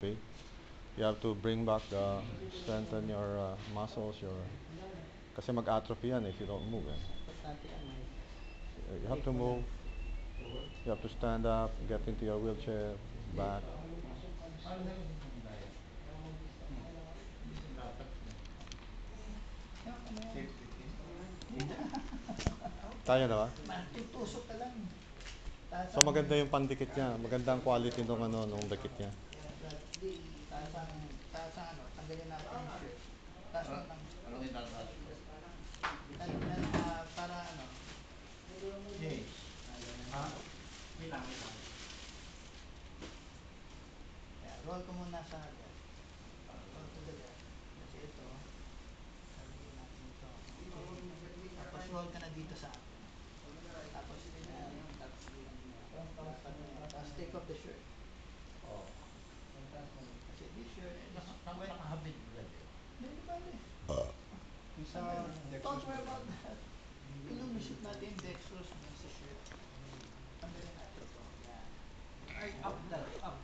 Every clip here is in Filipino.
way. You have to bring back the strengthen your uh, muscles, your kasi mag-atrophy yan if you don't move. Eh. You have to move. You have to stand up, get into your wheelchair, back. Kaya na ba? Tutusok ka lang. So maganda yung pandikit niya. Maganda ang quality nung ano nung dikit niya. Taas ang, taas ang ano, tanggalin natin yung shirt. Taas ang, tang- Anong itataas ko? ano, ano, ah, para ano, Yes. Ha? Wait lang, wait lang. roll ko muna sa agad. Roll to the left. Kasi ito, sabihin natin ito. Okay. Tapos roll ka na dito sa akin. Tapos, yan, tapos, dapat na- tapos take off the shirt. Oh. Kasi this shirt, Naka, this, naka, well, nakahabit agad eh. Hindi bale. Sa Don't worry about that. Ilulusot natin yung dextrose mo sa shirt. Tanggalin natin ito. Yan. Ay, up lang, up.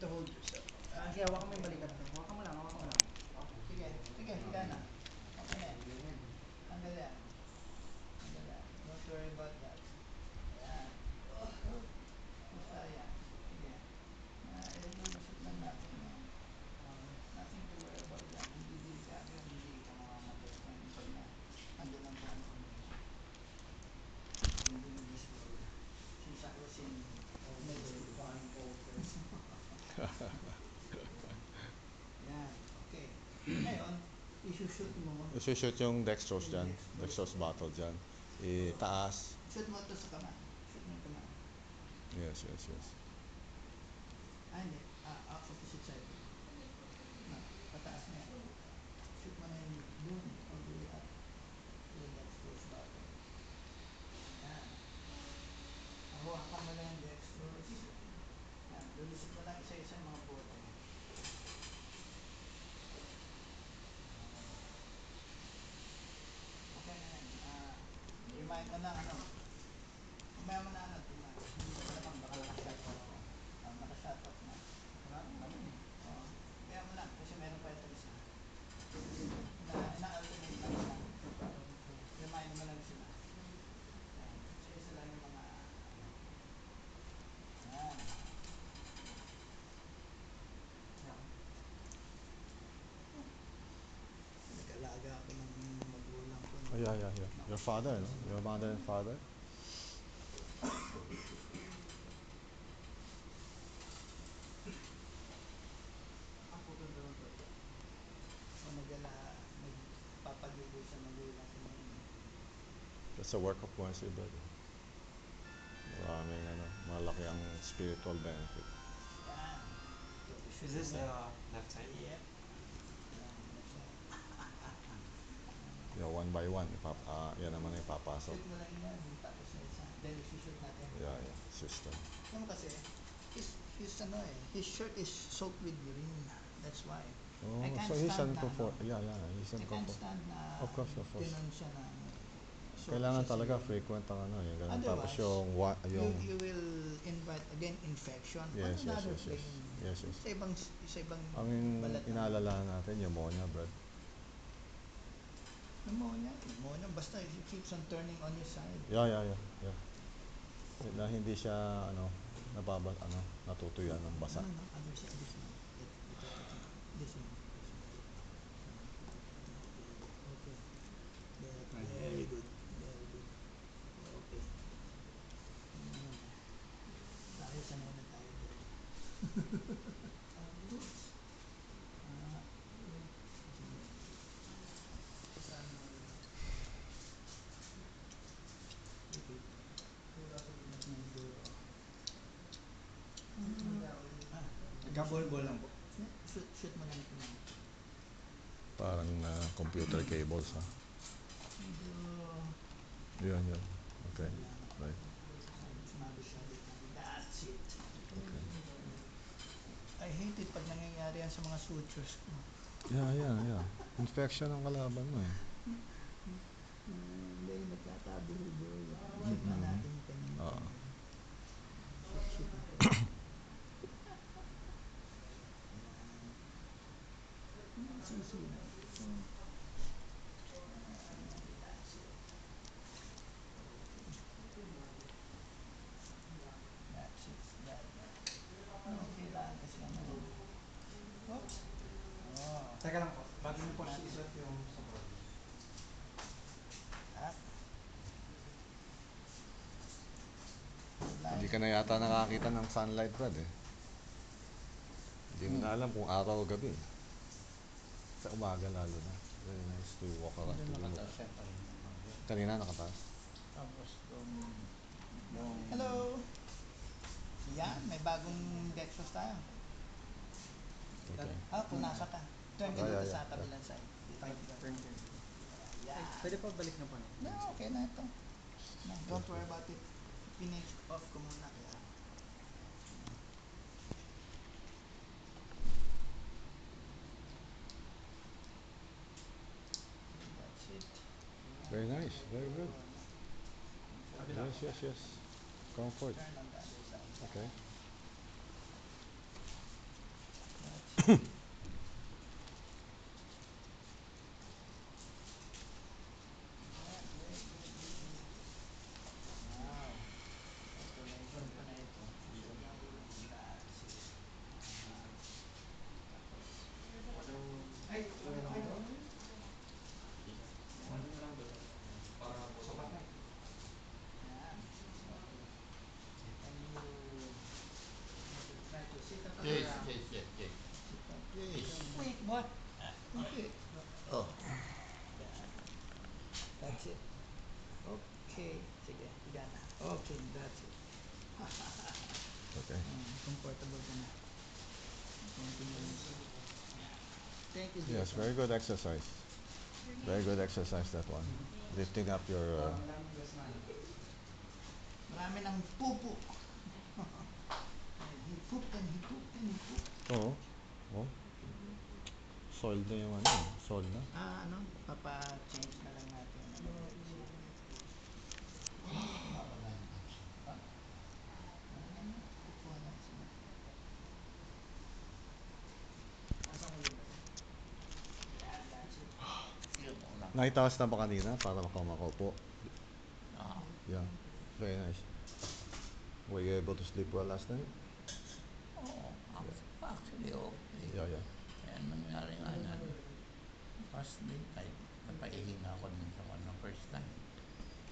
You need to hold yourself. Ah, kaya hawakan mo yung balikat mo. Hawakan mo lang, hawakan mo lang. Sige, sige, higa na. Okay na yan. Tanggal yan. Tanggal yan. Don't worry about that. Yan. Basta yan. Sige. Ah, ilulusot lang natin yan. Nothing to worry about yan. Hindi delikado yan. Hindi ka mamamatay kung pag na andun ang buong Hindi invisible. Since I was in Yan, okay. Ngayon, isushoot yung dextrose dyan. Dextrose bottle dyan. Itaas. Shoot mo ito sa kamay. Shoot mo yung. Yes, yes, yes. Ah, hindi. Ah, ah, opposite side. No, pataas na yan. Shoot mo na yung dun, all the way up. To the dextrose button. Yan. Hawakan mo lang yung dextrose. Yan, lulusot mo lang isa-isa yung mga bote. Okay na yan. Ah, mo lang ano. Yeah, yeah, yeah. Your father, no? Your mother and father. Ako doon doon doon. So nag-ala, sa magulang ko ngayon. That's a work of mercy, brother. Maraming ano, malaki ang spiritual benefit. Is this the left side? Yep. One by one, ipap ah, yan naman ang ipapasok. Shoot mo lang yan, tapos na isa. Then shoot natin. Yeah, yeah, system. Ano kasi, his, his ano eh, his shirt is soaked with urine. That's why. Oh, I can't so he's uncomfort. ano, Yeah, yeah, he's I can't uncomfort. stand na Of course, of course. ganun siya na ano, soaked Kailangan talaga urine. frequent ang ano, yung ganun. Tapos yung, wa, yung, you, you will invite again infection Yes, on yes, yes, yes. plane. Yes, yes. Sa ibang, sa ibang ang balat na- inaalalahan natin, pneumonia, brad. Pneumonia, pneumonia, basta it keeps on turning on his side. Yeah, yeah, yeah, yeah. Na hindi siya, ano, nababa, ano, natutuyan ng basa. No, no, other side, this one. It- it- This one. Okay. Very, very good. Very good. Okay. Mm. Tayo sanay na tayo dyan. Ah, sige. Saan mo yun? Okay. Ah, Nagka-ball-ball lang po. shoot, shoot mo lang ito. Parang ah, computer cables, ha? Medyo Yun, yun. Okay, right. That's it. Okay. I hate it pag nangyayari yan sa mga sutures ko. Yeah, yeah, yeah. Infection ang kalaban mo, eh. Hindi, nagkakabulo-bulo. Shoot na natin yung kanina. Oo. Shoot, shoot natin. susunod. Hmm. That's it. That, that. Ano, kailangan kasi ano. Oops. Oh. Teka lang po, bago mo po isuot yung. Up. Hindi ka na yata nakakita ng sunlight, Brad, eh. Hindi mo na alam kung araw o gabi. Sa umaga lalo na. Very nice to walk around. to look. Kanina nakataas. Tapos yung, yung Hello. Yan, may bagong Dexos tayo. Okay. Ah, punasa ka. Turn ka Ah, yeah, dito yeah, sa yeah. kabilang side. Dito. Turn turn. Yan. Pwede pa balik na po na. No, okay na ito. No, don't worry about it. Finish off ko muna. Kaya. That's it. Very nice. Very good. Kabila. Yes, yes, yes. Comfort. Turn on the other side. Okay. what? Okay. Oh. That's it. Okay. Sige, higa na. Okay, that's it. Okay. Mm, comfortable ka na. Thank you, Yes, very good exercise. Very good exercise, that one. Lifting up your... Uh, Maraming gas na. Marami ng pupo. he pooped and he pooped and he pooped. Oo. Oh. Soiled na yung ano. Soiled na. Ah, ano? Papa-change na lang natin. Ano? Naitaas na ba kanina para makamakaupo? Ah, Yeah. Very nice. Were you able to sleep well last night? Actually, actually, okay. Yeah, yeah. Kaya nangyari nga yan. First day, kahit napaihinga ako dun sa ano, first time.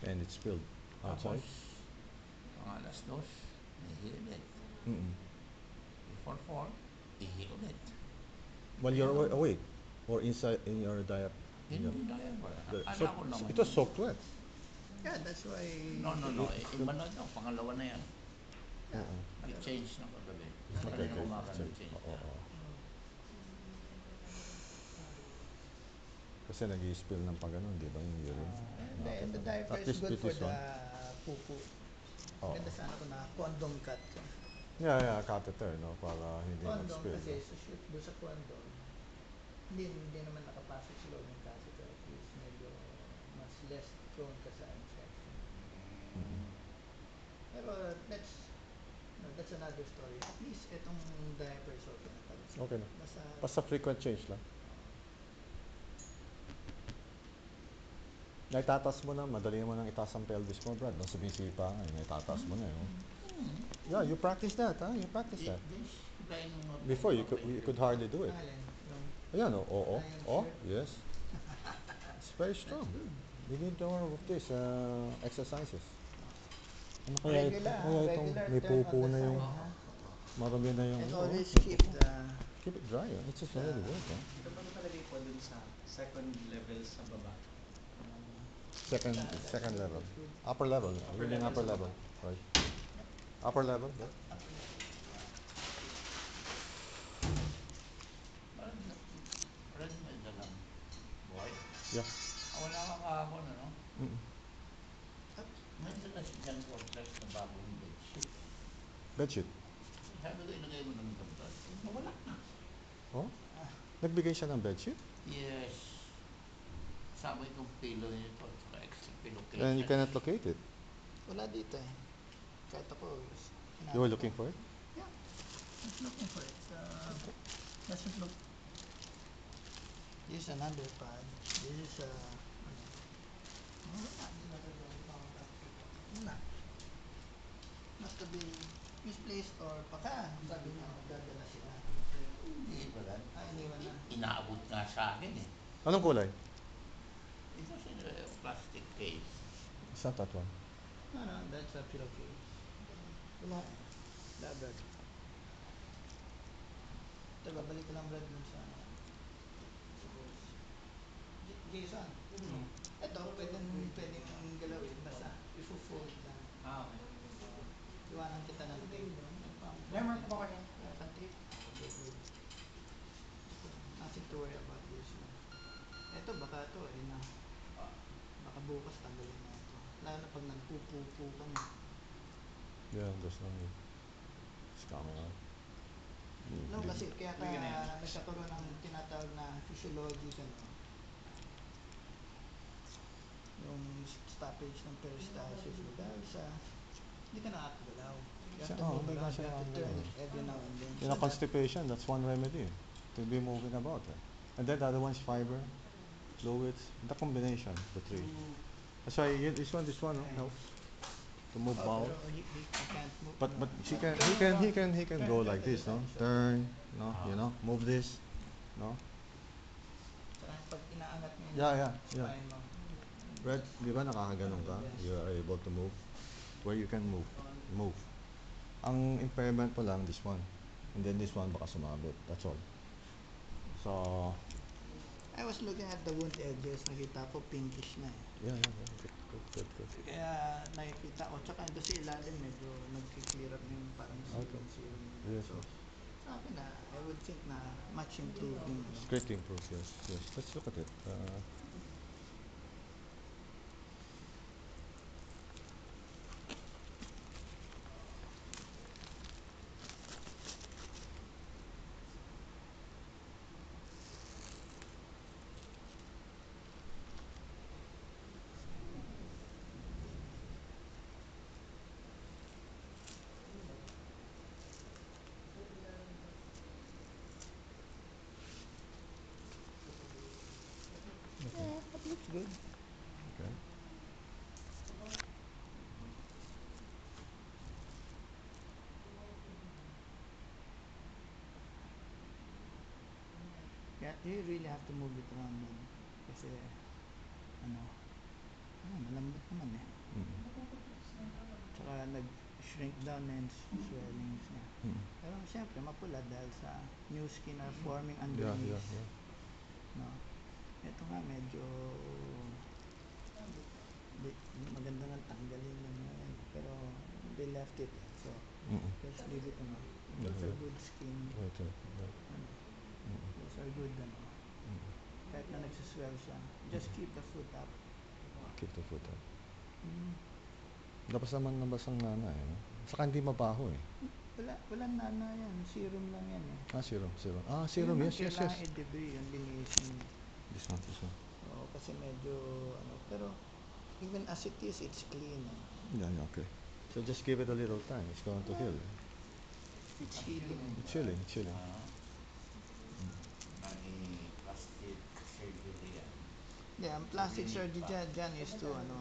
And it spilled outside? Tapos, mga alas dos, ihi ulit. Mm-mm. Before four, ihi ulit. While you're awa- awake? Or inside in your diap? In your, Hindi na the, Akala so, ko naman. it was soaked wet. Yeah, that's why... No, no, no. Eh, iba na ito. Pangalawa na yan. Oo. Nag-change na kagabi. Okay, okay. umaga So, nag-change oo, na. oo. Kasi nag-i-spill ng pag ganun, di ba, yung urine? And the, and the diaper At is good for the one. pupu. Oo. Ganda sana kung na condom cut ka. Yeah, yeah, catheter, no? Para hindi Condom mag-spill. kasi sa shoot doon sa condom, hindi, hindi naman nakapasok sa loob ng catheter. At least medyo mas less prone ka sa infection. Mm. Pero that's no, that's another story. At least itong diaper is okay na pala. Okay na. Basta, Basta frequent change lang. Naitataas mo na, madali mo nang itaas ang pelvis mo, Brad. No, sumisipa ka, eh, naitataas mo na yun. Hmm. Yeah, you practice that, huh? You practice that. Before, you could, you could hardly do it. Ayan, oh, oh, oh, Iron oh, shirt. yes. It's very strong. You need more of this, uh, exercises. Ano kaya, ito, regular, kaya itong may pupo na yung, ha? marami na yung, And oh, always may keep the Keep it dry, huh? It's just already work, huh? Ito pa nakalagay po dun sa second level sa baba. Second, second level. Upper level, level upper level, right? Upper level, yeah. Yeah. Ah, wala ka kahapon, ano? Mm-mm. May dala si John Complex na bagong bedsheet. Bedsheet. Sabi ko, ilagay mo ng gamot. Nawala na. Oh? Nagbigay siya ng bedsheet? Yes. Kasama itong pillow nito pillowcase. And you cannot locate it. Wala dito eh. Kahit ako, You were looking for it? Yeah. I was looking for it. Uh, doesn't look This is an underpad. This is a... Ano? Wala. Must be misplaced or baka sabi niya magdadala sila. Hindi pa lang. Ah, iniwan na. Inaabot nga sa akin eh. Anong kulay? Ito sa uh, plastic case. Is that that one? No, no, that's a pillowcase. Wala eh. Wala, Brad. Ito, babalik ko lang, Brad, dun sa... Jason, ito, pwedeng, pwedeng galawin, basta ifo-fold lang. Ah, okay. Iwanan kita ng tape. Lemon po kayo. Ang tape. Nothing to worry about this. Ito, baka ito, eh, na, baka bukas tanggalin na ito. Lalo na pag nagpupupo ka na. Yeah, there's no need. It's coming out. No, you- kasi kaya ka nagkakaroon ng tinatawag na physiological yung stoppage ng peristalsis mo dahil sa hindi ka nakakagalaw. You have to Oo, move hindi ka around, you siya have to turn nakakagalaw. it every now and then. You So know, that- constipation, that's one remedy to be moving about. Eh. And then the other one's fiber, fluids, the combination, the three. That's why you, this one, this one oh, helps to move Oh, can't move. But no. but he can he can he can he can go like this, no? Turn, no? You know, move this, no? Yeah, yeah, yeah. Brad, di ba nakakaganon ka? You are able to move. Where you can move, move. Ang impairment mo lang, this one. And then this one, baka sumabit. That's all. So, I was looking at the wound edges, nakita ko pinkish na eh. yeah, yeah, yeah. Good, good, good, good. Kaya nakikita ko, tsaka doon sa ilalim medyo nag-clear up yung parang Okay. serum. Yes, So, sa akin na, I would think na much improved yung ano. It's great to improve, yes, yes. Let's look at it. Uh, Yeah, good. okay. Yeah, you really have to move it around then. Kasi, ano, ano, malambot naman eh. Mm. Tsaka nag-shrink down yung swellings niya. Mm. Pero siyempre, mapula dahil sa new skin are forming Yeah, underneath. yeah, yeah. No? Ito nga medyo maganda nga tanggalin lang na yan. Pero they left it. So, Mm. just leave it ano. Those are good skin. Wait. Ano, those are good ano. Mm. Kahit na nagsiswell siya. Just keep the foot up. Keep the foot up. Mm. Labas naman ng basang nana eh. Saka hindi mabaho eh. Wala, wala nana yan. Serum lang yan eh. Ah, serum, serum. Ah, serum, ang yes, yes, yes. kailangan i-debris yung linisin. This one, this one. Oo, kasi medyo ano. Pero, even as it is, it's clean. eh. Yeah, yeah, okay. So just give it a little time. It's going to heal. It's healing. It's healing, it's healing. Ah, may plastic surgery yan. Yeah, ang plastic surgery dyan, dyan is to ano,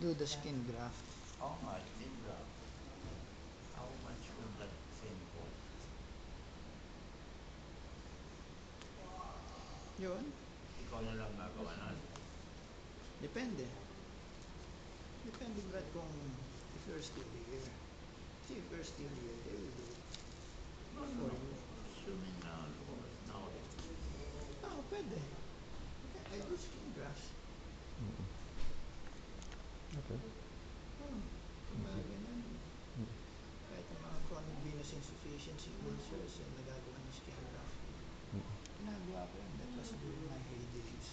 do the skin graft. Oo nga, skin graft. How much would that thing cost? Yun, Ikaw na lang gagawa na. depende. Depende Brad kung if you're still here. See, if you're still here, they will do it. No, no, no. Assuming na lumabas na ako dito. Oo, pwede. I do skin grafts. Mm. Okay. Oo, kung mga ganun. Mm. Kahit ang mga chronic venous insufficiency ulcers, yung nagagawa ng skin graft. Mm. Ginagawa ko yun. Was during my heydays.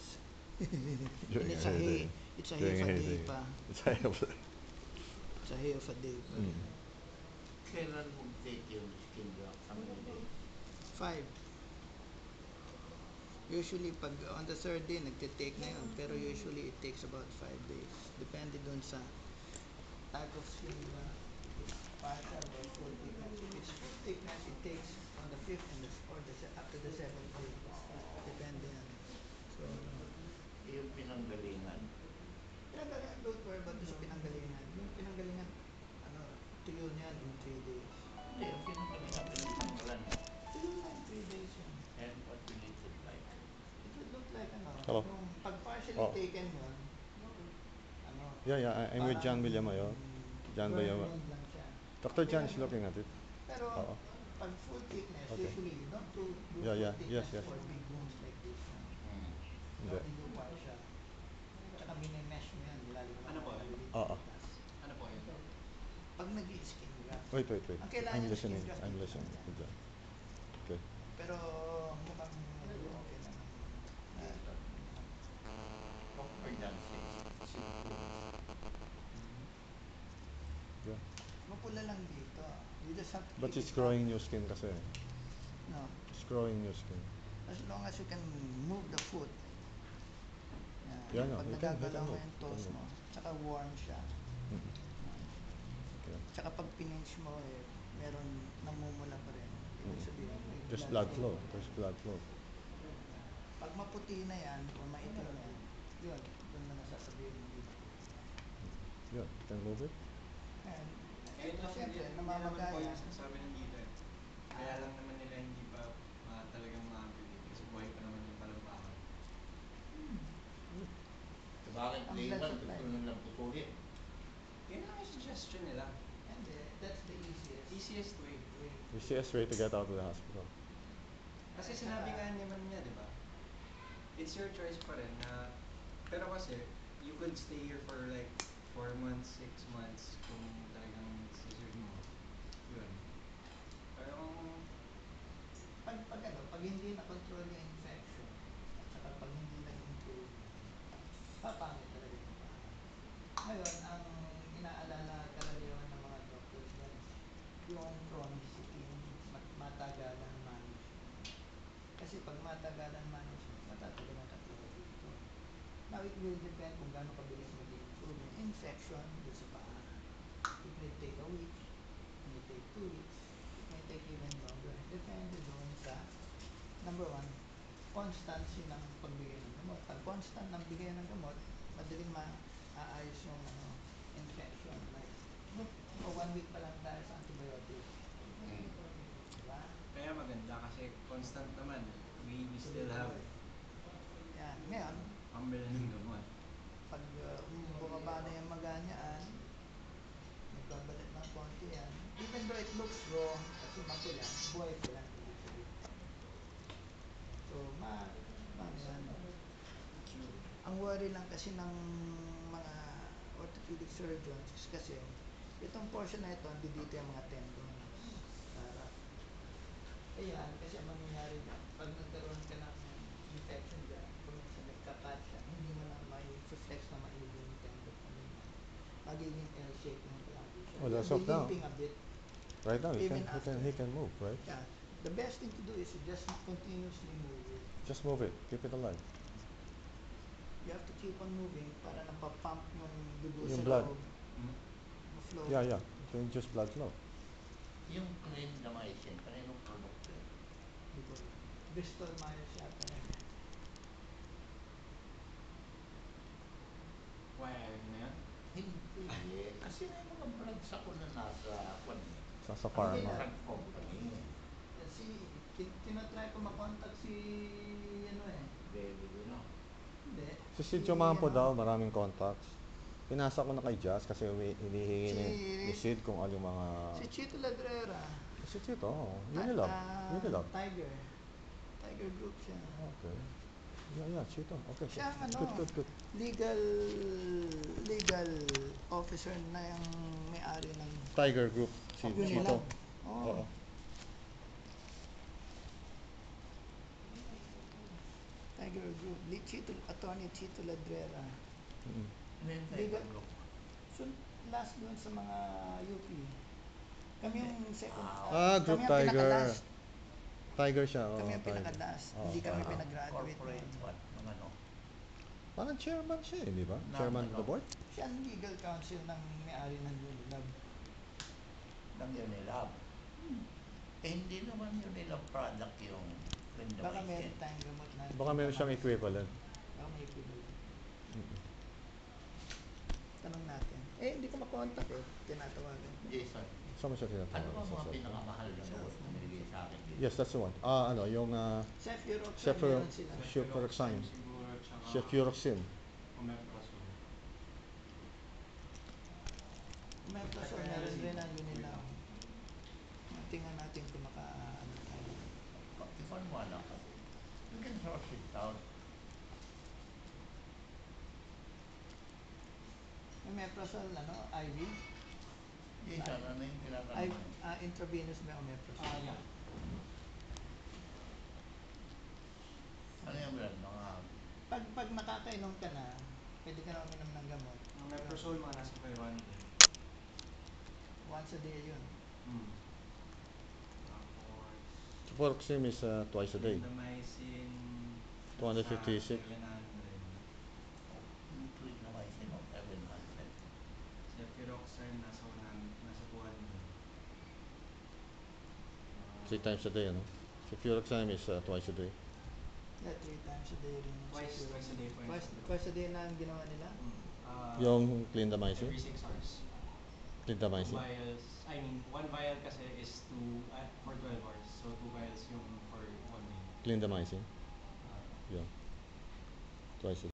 During it's a a heyday. hay, it's a hay During of a a day pa. It's high up there. It's a hay of a day pa. Mm. Kailan mo take yung skin days? Five. Usually, pag on the third day, nagte-take na yun. Pero usually, it takes about five days. Depende dun sa type of skin it's partial or full thickness. If it's full thickness, it takes on the fifth and the, or the, to the seventh day depende yan. So, eh, yung pinanggalingan. Pinanggalingan, don't worry about sa pinanggalingan. Yung pinanggalingan, ano, tuyo niyan in 3 days. Hindi, yung pinanggalingan, pinanggalingan. Tuyo na in 3 days yun. And what will it look like? It would look like, ano, Hello. yung pag partially oh. taken yun, ano, yeah, yeah, I'm with John Villamayo. John Villamayo. Dr. John is looking at it. Pero, uh -oh. pag full thickness, okay. usually you don't do, do yeah, yeah. yes, yes. Hindi. Tsaka minimesh mo yan, nilalagay mo Ano ng po? Oo. Ano po yun? Pag nag-skin graft. Wait, wait, wait. Ang kailangan I'm niya listening. skin graft I'm listening lang. John. Okay. Pero mukhang okay naman. Ah, Yeah. mapula lang dito. You just have to But keep it's it growing new skin kasi. No. It's growing new skin. As long as you can move the foot. Yeah, no, Pag he can- he nagagalaw move, yung toes can mo, tsaka warm siya. Mm. Okay. Tsaka pag pininch mo, eh, meron namumula pa rin. Ibig sabihin, may There's blood flow. There's blood flow. Pag maputi na yan, o maitim na yan, yun, yun na nasasabihin mo dito. Yeah, you can move it. And, naman po namamagaya. yung sinasabi ng dealer. Kaya lang naman nila hindi pa ma talagang maabili kasi buhay pa naman bakit Ang day blood one, supply. gusto nung lang putulin? Yun ang suggestion nila. And uh, that's the easiest. Easiest way. way. Easiest way to get out of the hospital. Kasi sinabi nga naman niya, di ba? It's your choice pa rin na pero kasi you could stay here for like 4 months, 6 months kung talagang scissor mo. Yun. Pero Pag, pag ano, pag hindi na-control yung papangit talaga yung paa. Ngayon, ang inaalala karaniwan ng mga doctors yan, yung chronicity, mat- matagalan management. Kasi pag matagalan management, matatagalan ka talaga dito. Now, it will depend kung gaano kabilis mag-improve infection dun sa paa. It may take a week, it may take two weeks, it may take even longer. Depende doon sa, number one, constancy ng pagbigay ng gamot. Pag constant ng bigay ng gamot, madaling maaayos yung ano, infection. Like, look, o one week pa lang tayo sa antibiotic. Mm. Diba? kaya maganda kasi constant naman. We, we still have Yan. Ngayon, pambili ng gamot. pag uh, bumaba na yung maganyaan, nagbabalik ng konti yan. Even though it looks wrong, kasi mapula, buhay pa yan. ibig sabihin. Ma, yan. Ang worry lang kasi ng mga orthopedic surgeons is kasi itong portion na ito, hindi dito yung mga tendons. Para. Kaya, kasi ang mangyayari dyan, pag nagkaroon ka ng infection dyan, kung minsan nagkapat siya, hindi mo na may flex na maigi yung tendon mo. Magiging L-shape yung palagi siya. Well, of be now. limping a bit. Right now, he Even can, he can, he can move, right? Yeah. The best thing to do is to just continuously move it. Just move it. Keep it alive. You have to keep on moving para napapump yung dugo Yung sa blood. loob. Hmm? flow. Yeah, yeah. You can just blood flow. Yung clean na maisin, kaninong produkto yun? Dito. Bristol Myers yata yun. Ayaw na yan? Hindi, kasi may mga brands ako na nasa, kwan, Sa, sa na. drug company, Kasi, tinatry ko makontak si, ano eh. baby, you know. Hindi. Si Sid Chumampo ano, daw, maraming contacts. Pinasa ko na kay Jazz kasi umi- hinihingi ni, Si- ni Sid kung ano yung mga... Si Chito Ladrera. Si Chito, oh. Ta- Unilab. ah, Unilab. Tiger. Tiger Group siya. Okay. Yeah, yeah, Chito. Okay. Siya ang ano, Good, good, good. legal legal officer na yung may-ari ng Tiger Group. Si Unilab. Chito. Oo. Oo. Tiger Group. Li Chito, attorney Chito Ladrera. Mm. Ano yung Legal. So, last doon sa mga UP. Kami yung second. Ah, kami Group ang Tiger. pinaka-last. Tiger siya, oh. Kami Tiger. pinaka-last. Oo. Hindi kami Parang pinag-graduate. Corporate, what, ng ano? Parang chairman siya, eh, di ba? Na- Chairman of ano? the board? Siya ang legal counsel ng may-ari ng Unilab. Ng Unilab. Eh, hindi naman Unilab product yung Baka meron clindamycin. tayong gamot na. Baka meron siyang equivalent. Baka may equivalent. Mm. Tanong natin. Eh, hindi ko makontak eh. Tinatawagan. Jason, Saan mo siya ano tinatawag? ba Sa mga cellphone? pinakamahal na gamot na nilagay sa akin? Yes, that's the one. Ah, ano, yung uh, Cefuroxime Cephiro, meron sila. Cefuroxime. siguro, tsaka Cefuroxime. Omeprazole. Or meron din ang. Tingnan natin kung maka ano tayo. Mo anak ko. You can sort it out. May Omeprazole, ano, IV? Yes, ano na yung I, tinatanong. ah, intravenous may Omeprazole. Ah, yeah. Ano yung brand? Mga Pag, pag nakakainom ka na, pwede ka na uminom ng gamot. Omeprazole mga nasa 500. Once a day yun. Mm. Cefuroxime is uh, twice a day. Clindamycin, 256. nasa 700. yung tweet na may sinog, 700. Cefuroxime, nasa 100, nasa 200. Three times a day, ano? Cefuroxime is uh, twice a day. Yeah, three times a day rin. Twice, twice a day. Twice, twice a day na ang ginawa nila? Mm. Ah, Yung clindamycin? Every 6 hours. Two Clindamycin? vials, I mean, one vial kasi is two, uh, for 12 hours. So, two vials yung for one day. Clindamycin? Ah, Yeah. Twice a